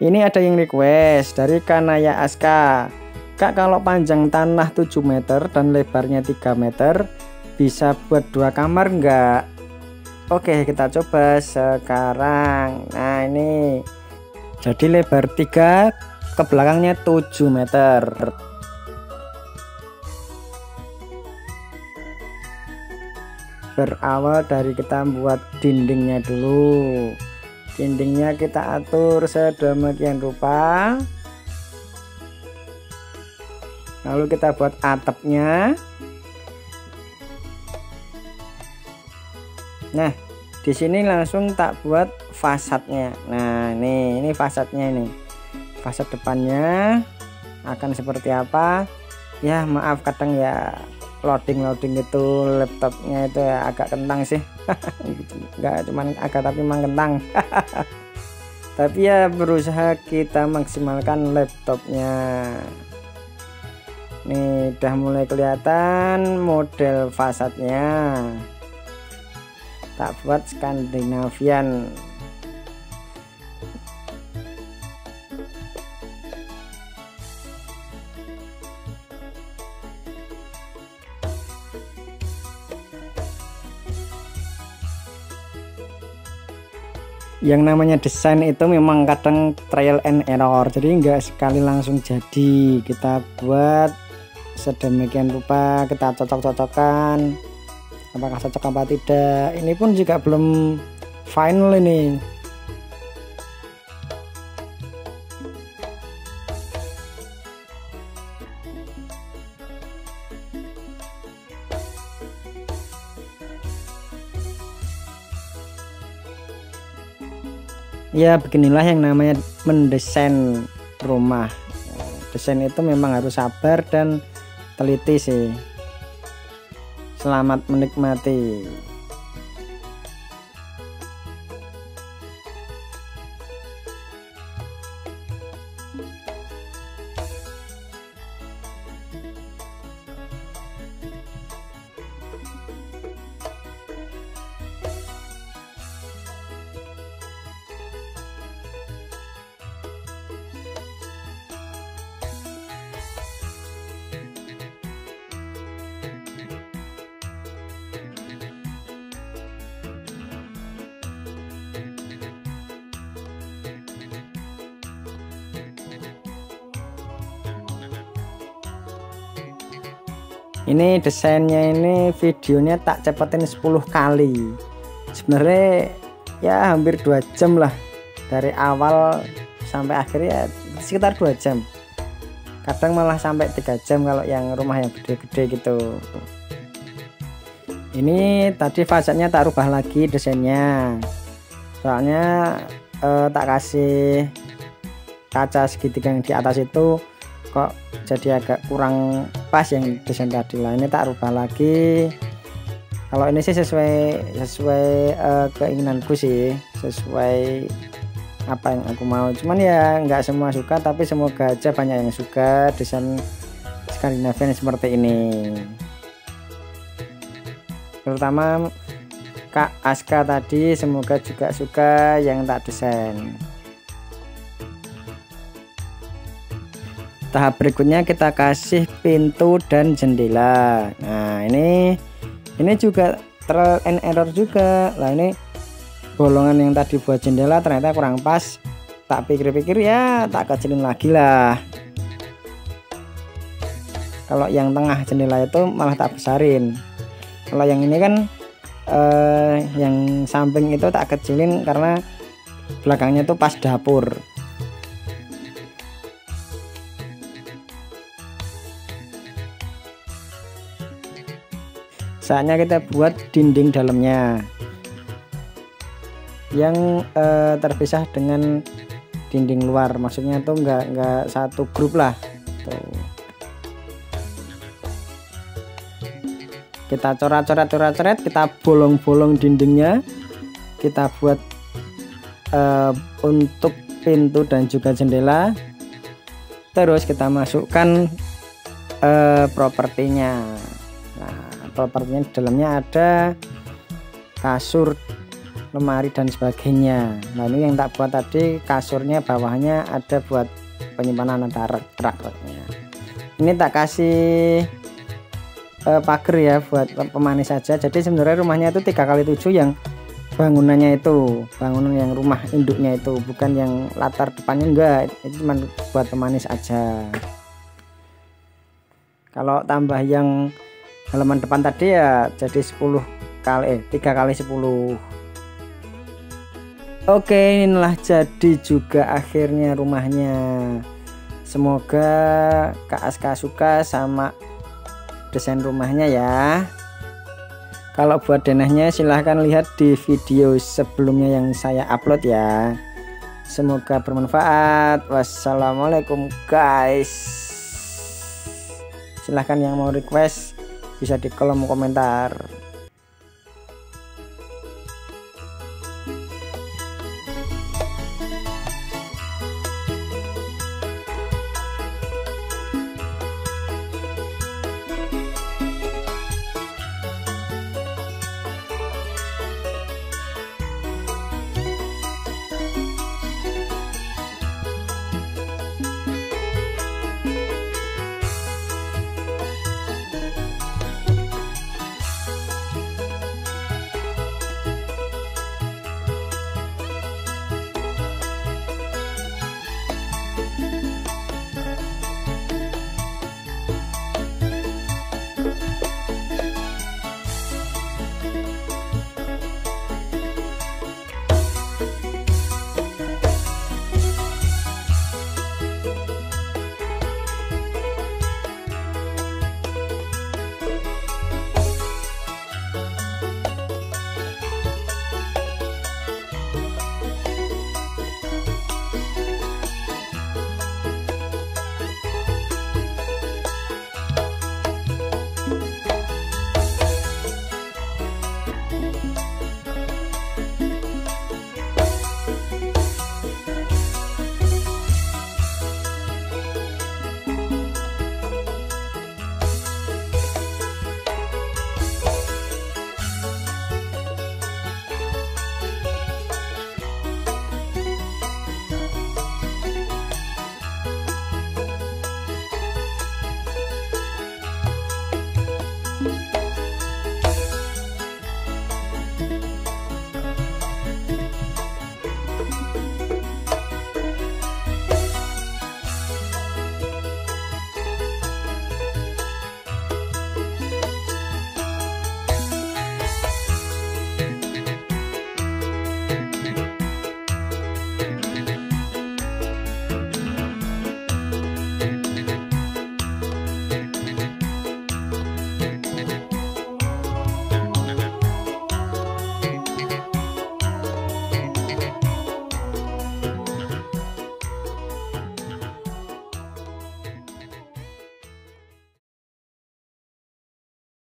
ini ada yang request dari Kanaya Aska. Kak kalau panjang tanah 7 meter dan lebarnya 3 meter bisa buat dua kamar enggak Oke kita coba sekarang. Nah ini. Jadi lebar 3 ke belakangnya 7 meter. Berawal dari kita buat dindingnya dulu dindingnya kita atur sedemikian rupa. Lalu kita buat atapnya. Nah di sini langsung tak buat fasadnya. Nah ini ini fasadnya ini. Fasad depannya akan seperti apa? Ya maaf kadang ya loading loading itu laptopnya itu ya agak kentang sih. Nggak cuman agak tapi memang kentang. Tapi ya berusaha kita maksimalkan laptopnya. Nih udah mulai kelihatan model fasadnya tak buat Skandinavian yang namanya desain itu memang kadang trial and error. Jadi enggak sekali langsung jadi. Kita buat sedemikian rupa kita cocok-cocokkan apakah cocok apa tidak. Ini pun juga belum final ini ya beginilah yang namanya mendesain rumah. Desain itu memang harus sabar dan teliti sih. Selamat menikmati ini desainnya ini videonya tak cepetin 10 kali. Sebenarnya ya hampir dua jam lah. Dari awal sampai akhirnya sekitar dua jam. Kadang malah sampai tiga jam kalau yang rumah yang gede-gede gitu. Ini tadi fasadnya tak rubah lagi desainnya. Soalnya eh, tak kasih kaca segitiga yang di atas itu kok jadi agak kurang pas yang desain tadi lah. Ini tak rubah lagi. Kalau ini sih sesuai sesuai uh, keinginanku sih. Sesuai apa yang aku mau. Cuman ya nggak semua suka tapi semoga aja banyak yang suka desain Skandinavian seperti ini. Terutama Kak Aska tadi semoga juga suka yang tak desain tahap berikutnya kita kasih pintu dan jendela. Nah ini ini juga trial and error juga. Lah ini bolongan yang tadi buat jendela ternyata kurang pas. Tak pikir-pikir ya tak kecilin lagi lah. Kalau yang tengah jendela itu malah tak besarin. Kalau yang ini kan eh, yang samping itu tak kecilin karena belakangnya tuh pas dapur saatnya kita buat dinding dalamnya. Yang eh, terpisah dengan dinding luar. Maksudnya tuh enggak enggak satu grup lah. Tuh. Kita coret-coret coret-coret kita bolong-bolong dindingnya. Kita buat uh, untuk pintu dan juga jendela. Terus kita masukkan uh, propertinya propertinya di dalamnya ada kasur lemari dan sebagainya. Nah ini yang tak buat tadi kasurnya bawahnya ada buat penyimpanan ada rak-raknya ini tak kasih uh, pagar ya buat pemanis saja. Jadi sebenarnya rumahnya itu tiga kali tujuh yang bangunannya itu bangunan yang rumah induknya itu bukan yang latar depannya enggak. Itu cuma buat pemanis aja. Kalau tambah yang halaman depan tadi ya jadi 10 kali eh 3 kali 10 Oke inilah jadi juga akhirnya rumahnya. Semoga Kak Aska suka sama desain rumahnya ya. Kalau buat denahnya silahkan lihat di video sebelumnya yang saya upload ya. Semoga bermanfaat. Wassalamualaikum guys. Silahkan yang mau request bisa di kolom komentar